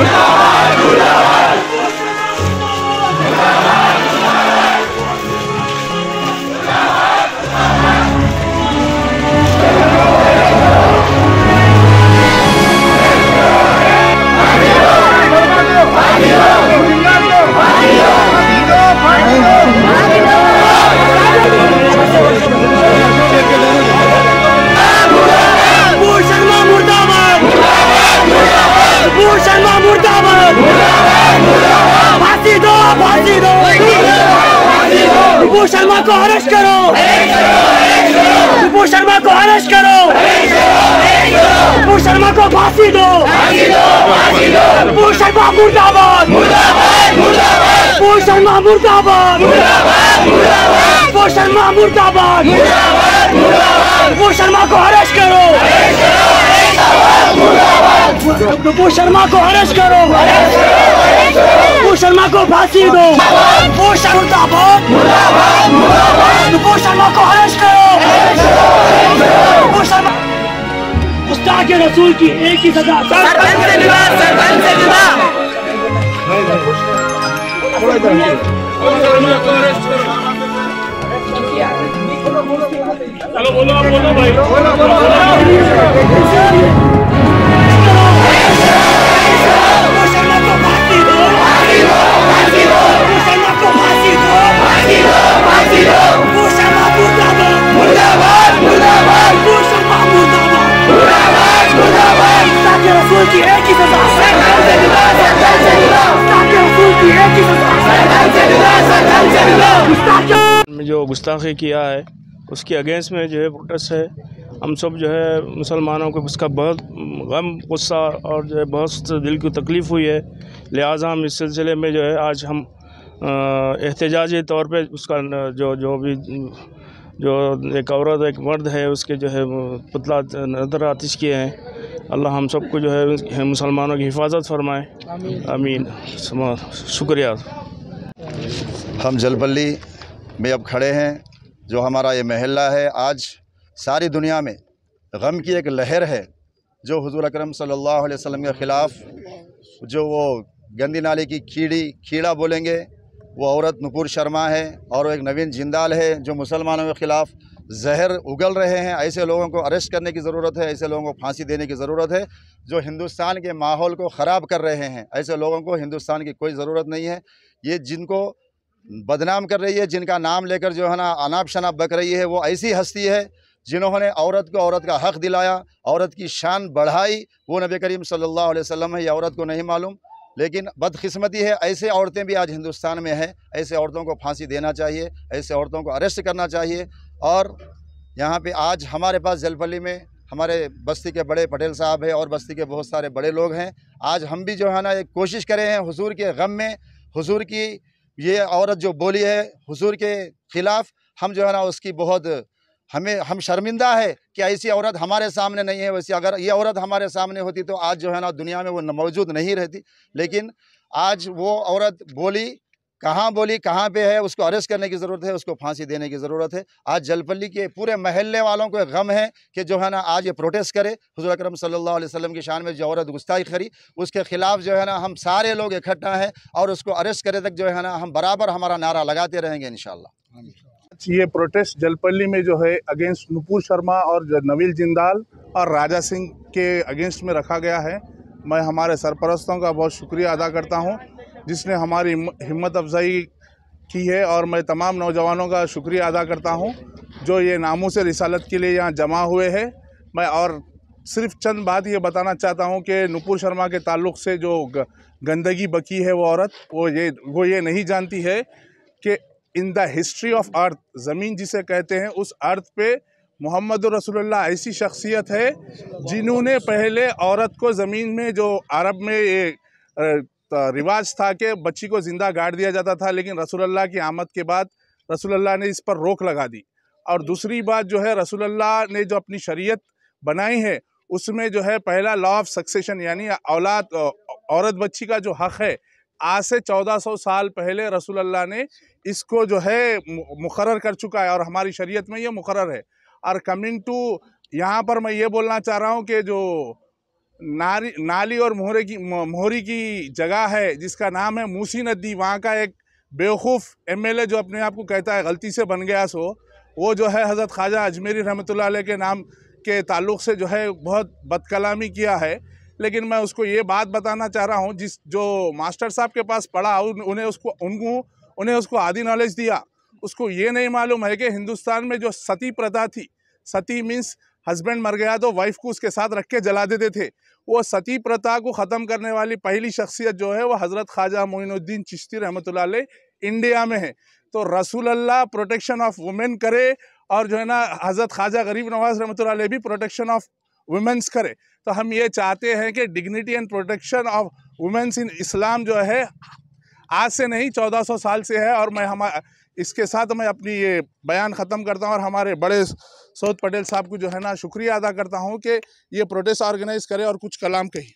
감사합니다. नुपुर शर्मा को अरेस्ट करो। नुपुर शर्मा को अरेस्ट करो। नुपुर शर्मा को फांसी दो। नुपुर शर्मा मुर्दाबाद। नुपुर शर्मा मुर्दाबाद। नुपुर शर्मा मुर्दाबाद। नुपुर शर्मा को अरेस्ट करो। नुपुर शर्मा को अरेस्ट करो। नुपुर शर्मा को फांसी दो। नुपुर शर्मा मुर्दाबाद। नुपुर शर्मा को अरेस्ट करो। नुपुर शर्मा उस्ताद के रसूल की एक ही सजा। नुपुर जो गुस्ताखी किया है। उसके अगेंस्ट में जो है प्रोटेस्ट है। हम सब जो है मुसलमानों को उसका बहुत गम गुस्सा और जो है बहुत दिल की तकलीफ़ हुई है। लिहाजा हम इस सिलसिले में जो है आज हम एहतजाजी तौर पे उसका जो जो भी जो एक औरत एक मर्द है उसके जो है पुतला नज़र आतिश किए हैं। अल्लाह हम सबको जो है मुसलमानों की हिफाजत फरमाए। आमीन। शुक्रिया। हम जलपल्ली में अब खड़े हैं, जो हमारा ये महल्ला है, आज सारी दुनिया में गम की एक लहर है, जो हुजूर अकरम सल्लल्लाहु अलैहि वसल्लम के ख़िलाफ़ जो वो गंदी नाले की कीड़ी कीड़ा बोलेंगे, वो औरत नुपुर शर्मा है और वो एक नवीन जिंदाल है, जो मुसलमानों के ख़िलाफ़ जहर उगल रहे हैं। ऐसे लोगों को अरेस्ट करने की ज़रूरत है, ऐसे लोगों को फांसी देने की ज़रूरत है, जो हिंदुस्तान के माहौल को ख़राब कर रहे हैं। ऐसे लोगों को हिंदुस्तान की कोई ज़रूरत नहीं है। ये जिनको बदनाम कर रही है, जिनका नाम लेकर जो है ना अनाप शनाप बक रही है, वो ऐसी हस्ती है, जिन्होंने औरत को औरत का हक़ दिलाया, औरत की शान बढ़ाई। वो नबी करीम सल्लल्लाहु अलैहि वसल्लम है, ये औरत को नहीं मालूम, लेकिन बदकिस्मती है। ऐसे औरतें भी आज हिंदुस्तान में हैं, ऐसे औरतों को फांसी देना चाहिए, ऐसे औरतों को अरेस्ट करना चाहिए, और यहाँ पे आज हमारे पास जलपल्ली में हमारे बस्ती के बड़े पटेल साहब हैं, और बस्ती के बहुत सारे बड़े लोग हैं। आज हम भी जो है ना एक कोशिश करे हैं, हुजूर के गम में, हुजूर की ये औरत जो बोली है हुजूर के ख़िलाफ़, हम जो है ना उसकी बहुत, हमें, हम शर्मिंदा है कि ऐसी औरत हमारे सामने नहीं है। वैसे अगर ये औरत हमारे सामने होती तो आज जो है ना दुनिया में वो मौजूद नहीं रहती। लेकिन आज वो औरत बोली कहाँ बोली, कहाँ पे है, उसको अरेस्ट करने की ज़रूरत है, उसको फांसी देने की ज़रूरत है। आज जलपल्ली के पूरे महल्ले वालों को गम है कि जो है ना, आज ये प्रोटेस्ट करे। हुजूर अकरम सल्लल्लाहु अलैहि वसल्लम की शान में जो औरत गुस्ताई खरी उसके ख़िलाफ़ जो है ना, हम सारे लोग इकट्ठा हैं और उसको अरेस्ट करे तक जो है ना, हम बराबर हमारा नारा लगाते रहेंगे इन ये प्रोटेस्ट जलपल्ली में जो है, अगेंस्ट नुपुर शर्मा और नवील जिंदाल और राजा सिंह के अगेंस्ट में रखा गया है। मैं हमारे सरपरस्तों का बहुत शुक्रिया अदा करता हूँ। जिसने हमारी हिम्मत अफजाई की है और मैं तमाम नौजवानों का शुक्रिया अदा करता हूँ, जो ये नामों से रिसालत के लिए यहाँ जमा हुए हैं। मैं और सिर्फ़ चंद बात ये बताना चाहता हूँ कि नुपुर शर्मा के ताल्लुक से जो गंदगी बकी है वो औरत, वो ये वो ये नहीं जानती है कि in the history of earth, ज़मीन जिसे कहते हैं, उस अर्थ पे मोहम्मद रसोल्ला ऐसी शख्सियत है जिन्होंने पहले औरत को ज़मीन में, जो अरब में ये रिवाज था कि बच्ची को ज़िंदा गाड़ दिया जाता था, लेकिन रसूलुल्लाह की आमद के बाद रसूलुल्लाह ने इस पर रोक लगा दी। और दूसरी बात जो है, रसूलुल्लाह ने जो अपनी शरीयत बनाई है, उसमें जो है पहला लॉ ऑफ़ सक्सेशन यानी औलाद औरत बच्ची का जो हक़ है, आज से 1400 साल पहले रसूलुल्लाह ने इसको जो है मुकर कर चुका है, और हमारी शरीयत में ये मुकर है। और कमिंग टू यहाँ पर मैं ये बोलना चाह रहा हूँ कि जो नारी नाली और मोहरे की मोहरी की जगह है जिसका नाम है मूसी नदी। वहाँ का एक बेवकूफ़ एमएलए जो अपने आप को कहता है गलती से बन गया सो वो जो है हज़रत ख्वाजा अजमेरी अलैह के नाम के ताल्लुक़ से जो है बहुत बदकलामी किया है। लेकिन मैं उसको ये बात बताना चाह रहा हूँ जिस जो मास्टर साहब के पास पढ़ा उन, उन्हें उसको उनको उन्हें उसको आदि नॉलेज दिया उसको ये नहीं मालूम है कि हिंदुस्तान में जो सती प्रथा थी सती मीन्स हस्बैंड मर गया तो वाइफ को उसके साथ रख के जला देते थे। वो सती प्रथा को ख़त्म करने वाली पहली शख्सियत जो है वो हज़रत ख्वाजा मोइनुद्दीन चिश्ती रहमत इंडिया में है। तो रसूल अल्लाह प्रोटेक्शन ऑफ़ वुमेन करे और जो है ना हज़रत ख्वाजा गरीब नवाज़ रहमत भी प्रोटेक्शन ऑफ़ वुमेंस करे। तो हम ये चाहते हैं कि dignity and protection of womens in Islam जो है आज से नहीं, चौदह सौ साल से है और मैं हम इसके साथ मैं अपनी ये बयान ख़त्म करता हूँ और हमारे बड़े सौद पटेल साहब को जो है ना शुक्रिया अदा करता हूँ कि ये प्रोटेस्ट ऑर्गेनाइज करें और कुछ कलाम कही।